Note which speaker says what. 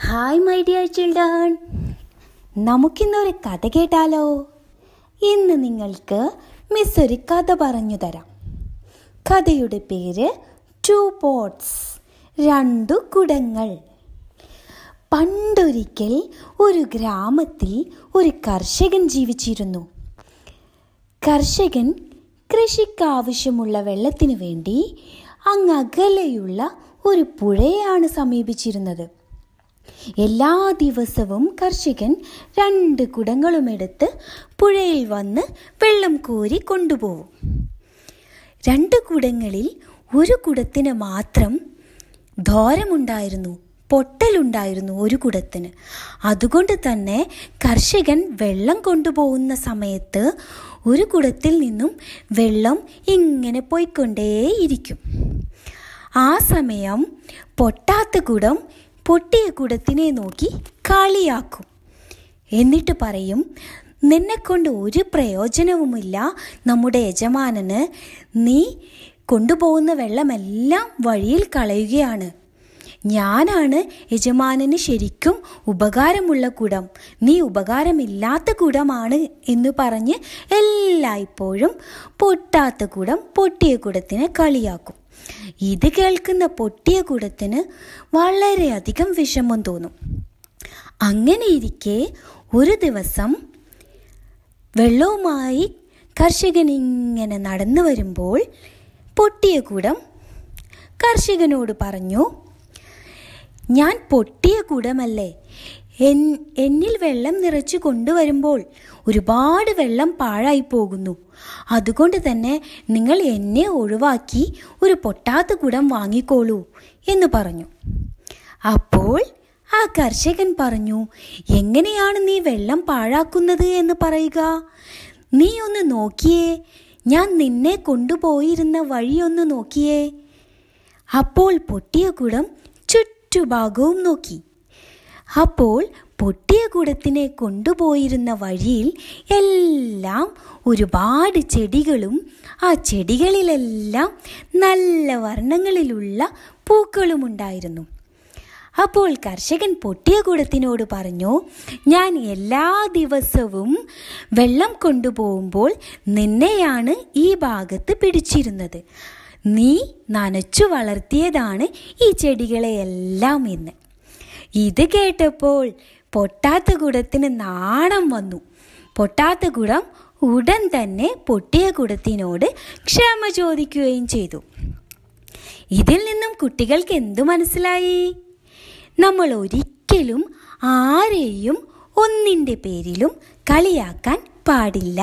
Speaker 1: Hi my dear children. നമുക്കിന്നൊരു കഥ കേട്ടാലോ? ഇന്ന് നിങ്ങൾക്ക് മിസ് ഒരു കഥ പറഞ്ഞു തരാം. കഥയുടെ പേര് ടു പോട്ട്സ് രണ്ടു കുടങ്ങൾ. പണ്ടൊരിക്കൽ ഒരു ഗ്രാമത്തിൽ ഒരു കർഷകൻ ജീവിച്ചിരുന്നു. കർഷകൻ കൃഷിക്കാവശ്യമുള്ള വെള്ളത്തിനു വേണ്ടി അങ്ങകലെയുള്ള ഒരു പുഴയാണ് സമീപിച്ചിരുന്നത്. എല്ലാ ദിവസവും കർഷകൻ രണ്ട് കുടങ്ങളുമെടുത്ത് പുഴയിൽ വന്ന് വെള്ളം കോരി കൊണ്ടുപോകും. രണ്ട് കുടങ്ങളിൽ ഒരു കുടത്തിന് മാത്രം ധോരമുണ്ടായിരുന്നു പൊട്ടലുണ്ടായിരുന്നു ഒരു കുടത്തിന്. അതുകൊണ്ട് തന്നെ കർഷകൻ വെള്ളം കൊണ്ടുപോകുന്ന സമയത്ത് ഒരു കുടത്തിൽ നിന്നും വെള്ളം ഇങ്ങനെ പോയിക്കൊണ്ടേയിരിക്കും. ആ സമയം പൊട്ടാത്ത കുടം പൊട്ടിയ കുടത്തിനെ നോക്കി കളിയാക്കും. എന്നിട്ട് പറയും നിന്നെക്കൊണ്ട് ഒരു പ്രയോജനവുമില്ല. നമ്മുടെ യജമാനന് നീ കൊണ്ടുപോകുന്ന വെള്ളമെല്ലാം വഴിയിൽ കളയുകയാണ്. ഞാനാണ് യജമാനന് ശരിക്കും ഉപകാരമുള്ള കുടം. നീ ഉപകാരമില്ലാത്ത കുടമാണ് എന്ന് പറഞ്ഞ് എല്ലായ്പ്പോഴും പൊട്ടാത്ത കുടം പൊട്ടിയ കുടത്തിനെ കളിയാക്കും. ഇത് കേൾക്കുന്ന പൊട്ടിയ കുടത്തിന് വളരെയധികം വിഷമം തോന്നും. അങ്ങനെയിരിക്കെ ഒരു ദിവസം വെള്ളവുമായി കർഷകൻ ഇങ്ങനെ നടന്നു വരുമ്പോൾ പൊട്ടിയ കുടം കർഷകനോട് പറഞ്ഞു ഞാൻ പൊട്ടിയ കുടമല്ലേ എന്നിൽ വെള്ളം നിറച്ചു കൊണ്ടുവരുമ്പോൾ ഒരുപാട് വെള്ളം പാഴായി പോകുന്നു. അതുകൊണ്ട് തന്നെ നിങ്ങൾ എന്നെ ഒഴിവാക്കി ഒരു പൊട്ടാത്ത കുടം വാങ്ങിക്കോളൂ എന്ന് പറഞ്ഞു. അപ്പോൾ ആ കർഷകൻ പറഞ്ഞു എങ്ങനെയാണ് നീ വെള്ളം പാഴാക്കുന്നത് എന്ന് പറയുക? നീ ഒന്ന് നോക്കിയേ. ഞാൻ നിന്നെ കൊണ്ടുപോയിരുന്ന വഴിയൊന്ന് നോക്കിയേ. അപ്പോൾ പൊട്ടിയ കുടം ചുറ്റുഭാഗവും നോക്കി. അപ്പോൾ പൊട്ടിയ കുടത്തിനെ കൊണ്ടുപോയിരുന്ന വഴിയിൽ എല്ലാം ഒരുപാട് ചെടികളും ആ ചെടികളിലെല്ലാം നല്ല വർണങ്ങളിലുള്ള പൂക്കളും ഉണ്ടായിരുന്നു. അപ്പോൾ കർഷകൻ പൊട്ടിയ കുടത്തിനോട് പറഞ്ഞു ഞാൻ എല്ലാ ദിവസവും വെള്ളം കൊണ്ടുപോകുമ്പോൾ നിന്നെയാണ് ഈ ഭാഗത്ത് പിടിച്ചിരുന്നത്. നീ നനച്ചു വളർത്തിയതാണ് ഈ ചെടികളെയെല്ലാം എന്ന്. ഇത് കേട്ടപ്പോൾ പൊട്ടാത്ത കുടത്തിന് നാണം വന്നു. പൊട്ടാത്ത കുടം ഉടൻ തന്നെ പൊട്ടിയ കുടത്തിനോട് ക്ഷമ ചോദിക്കുകയും ചെയ്തു. ഇതിൽ നിന്നും കുട്ടികൾക്ക് എന്തു മനസ്സിലായി? നമ്മൾ ഒരിക്കലും ആരെയും ഒന്നിന്റെ പേരിലും കളിയാക്കാൻ പാടില്ല.